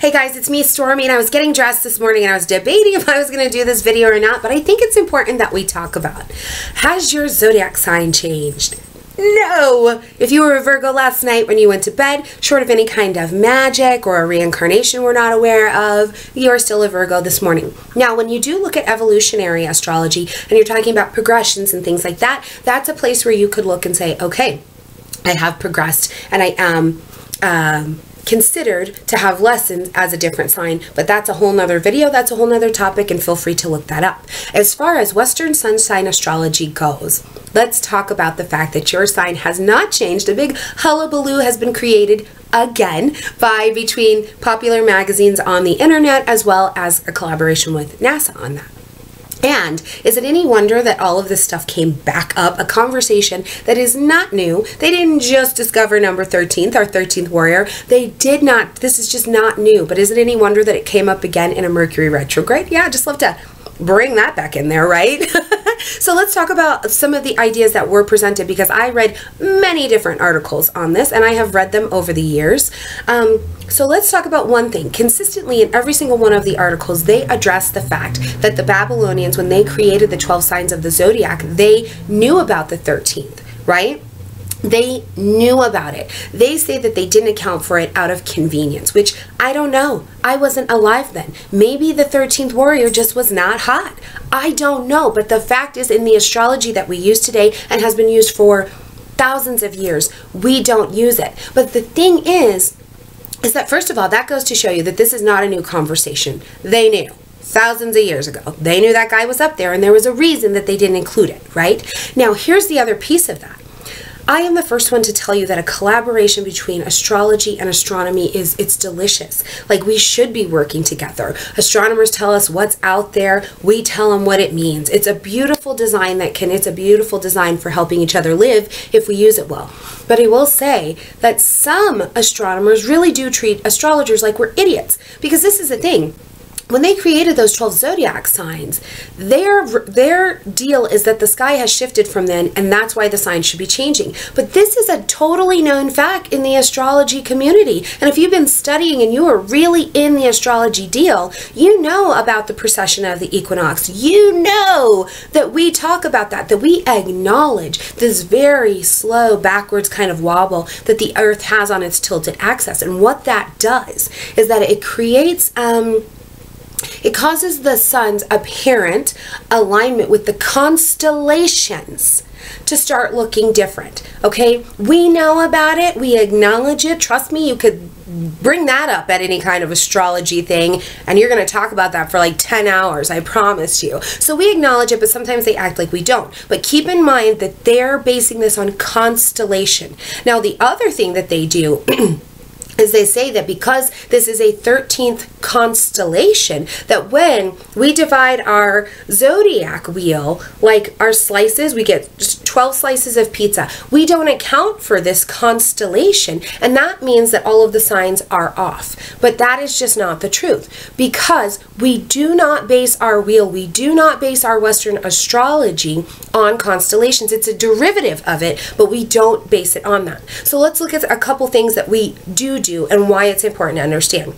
Hey guys, it's me, Stormie, and I was getting dressed this morning and I was debating if I was going to do this video or not, but I think it's important that we talk about. Has your zodiac sign changed? No! If you were a Virgo last night when you went to bed, short of any kind of magic or a reincarnation we're not aware of, you are still a Virgo this morning. Now, when you do look at evolutionary astrology and you're talking about progressions and things like that, that's a place where you could look and say, okay, I have progressed and I am um, considered to have lessons as a different sign, but that's a whole nother video, that's a whole nother topic, and feel free to look that up. As far as Western sun sign astrology goes, let's talk about the fact that your sign has not changed. A big hullabaloo has been created again by between popular magazines on the internet as well as a collaboration with NASA on that. And is it any wonder that all of this stuff came back up? A conversation that is not new. They didn't just discover number 13th, our 13th warrior. They did not, this is just not new. But is it any wonder that it came up again in a Mercury retrograde? Yeah, I just love to bring that back in there, right? so let's talk about some of the ideas that were presented because I read many different articles on this and I have read them over the years. Um, so let's talk about one thing. Consistently in every single one of the articles, they address the fact that the Babylonians, when they created the 12 signs of the zodiac, they knew about the 13th, right? They knew about it. They say that they didn't account for it out of convenience, which I don't know. I wasn't alive then. Maybe the 13th warrior just was not hot. I don't know. But the fact is, in the astrology that we use today and has been used for thousands of years, we don't use it. But the thing is, is that first of all, that goes to show you that this is not a new conversation. They knew thousands of years ago. They knew that guy was up there and there was a reason that they didn't include it, right? Now, here's the other piece of that. I am the first one to tell you that a collaboration between astrology and astronomy is it's delicious. Like we should be working together. Astronomers tell us what's out there, we tell them what it means. It's a beautiful design that can it's a beautiful design for helping each other live if we use it well. But I will say that some astronomers really do treat astrologers like we're idiots because this is the thing when they created those 12 zodiac signs, their their deal is that the sky has shifted from then and that's why the signs should be changing. But this is a totally known fact in the astrology community. And if you've been studying and you are really in the astrology deal, you know about the precession of the equinox. You know that we talk about that, that we acknowledge this very slow backwards kind of wobble that the earth has on its tilted axis. And what that does is that it creates um it causes the sun's apparent alignment with the constellations to start looking different. Okay, we know about it, we acknowledge it. Trust me, you could bring that up at any kind of astrology thing, and you're going to talk about that for like 10 hours, I promise you. So we acknowledge it, but sometimes they act like we don't. But keep in mind that they're basing this on constellation. Now, the other thing that they do. is they say that because this is a 13th constellation that when we divide our zodiac wheel like our slices we get 12 slices of pizza. We don't account for this constellation and that means that all of the signs are off. But that is just not the truth because we do not base our wheel we do not base our western astrology on constellations. It's a derivative of it but we don't base it on that. So let's look at a couple things that we do do and why it's important to understand.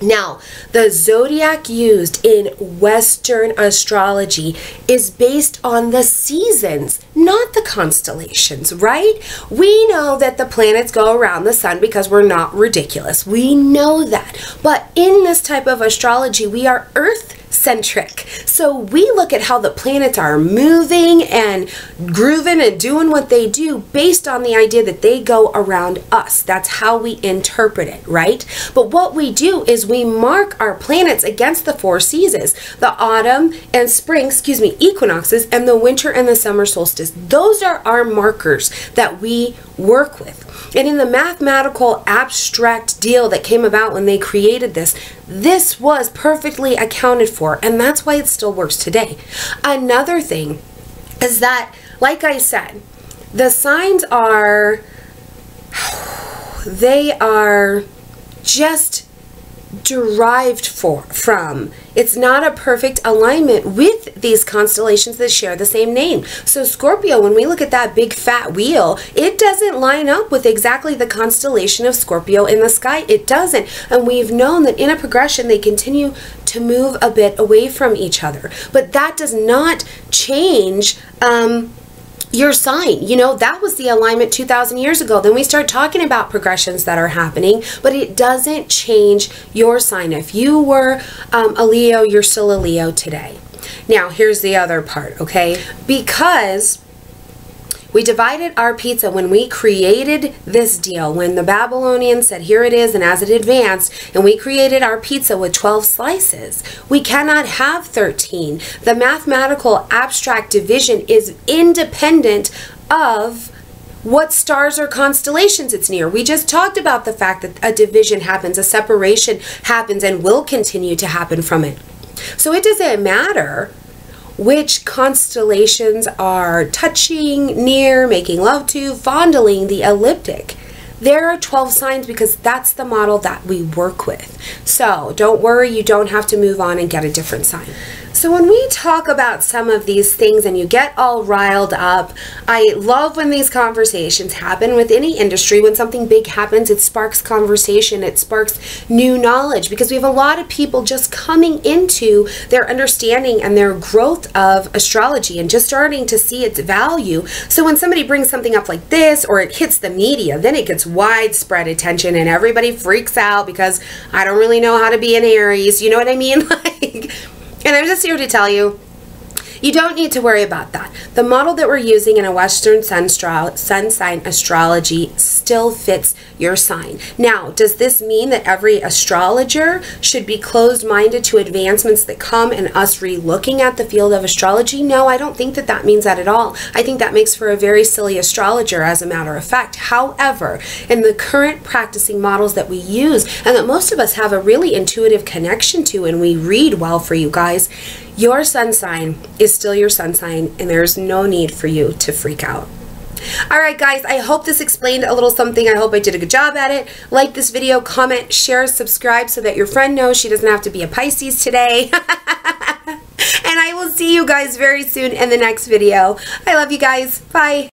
Now, the zodiac used in Western astrology is based on the seasons, not the constellations, right? We know that the planets go around the sun because we're not ridiculous. We know that. But in this type of astrology, we are Earth centric. So we look at how the planets are moving and grooving and doing what they do based on the idea that they go around us. That's how we interpret it, right? But what we do is we mark our planets against the four seasons the autumn and spring, excuse me, equinoxes, and the winter and the summer solstice. Those are our markers that we work with. And in the mathematical abstract deal that came about when they created this, this was perfectly accounted for, and that's why it still works today. Another thing is that, like I said, the signs are, they are just derived for from. It's not a perfect alignment with these constellations that share the same name. So Scorpio, when we look at that big fat wheel, it doesn't line up with exactly the constellation of Scorpio in the sky. It doesn't. And we've known that in a progression they continue to move a bit away from each other. But that does not change um, your sign. You know, that was the alignment 2,000 years ago. Then we start talking about progressions that are happening, but it doesn't change your sign. If you were um, a Leo, you're still a Leo today. Now, here's the other part, okay? Because we divided our pizza when we created this deal, when the Babylonians said, here it is, and as it advanced, and we created our pizza with 12 slices. We cannot have 13. The mathematical abstract division is independent of what stars or constellations it's near. We just talked about the fact that a division happens, a separation happens, and will continue to happen from it. So it doesn't matter which constellations are touching, near, making love to, fondling the ecliptic. There are 12 signs because that's the model that we work with. So don't worry, you don't have to move on and get a different sign. So when we talk about some of these things and you get all riled up, I love when these conversations happen with any industry. When something big happens, it sparks conversation, it sparks new knowledge because we have a lot of people just coming into their understanding and their growth of astrology and just starting to see its value. So when somebody brings something up like this or it hits the media, then it widespread attention and everybody freaks out because I don't really know how to be an Aries. You know what I mean? Like and I'm just here to tell you, you don't need to worry about that. The model that we're using in a Western sun, sun sign astrology still fits your sign. Now, does this mean that every astrologer should be closed-minded to advancements that come and us re-looking at the field of astrology? No, I don't think that that means that at all. I think that makes for a very silly astrologer as a matter of fact. However, in the current practicing models that we use and that most of us have a really intuitive connection to and we read well for you guys, your sun sign is still your sun sign, and there's no need for you to freak out. All right, guys, I hope this explained a little something. I hope I did a good job at it. Like this video, comment, share, subscribe so that your friend knows she doesn't have to be a Pisces today. and I will see you guys very soon in the next video. I love you guys. Bye.